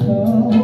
Oh.